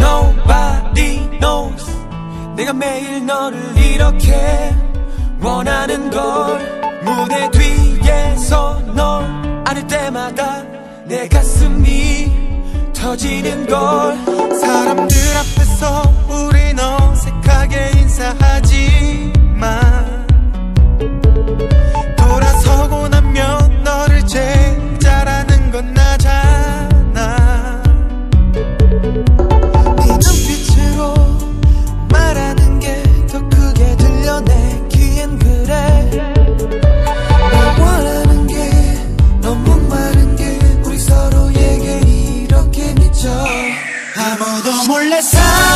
Nobody knows. 내가 매일 너를 이렇게 원하는 걸. 무대 뒤에서 널 안을 때마다 내 가슴이 터지는 걸. 사람들 앞에서 우린 어색하게 인사하지 아무도 몰래 사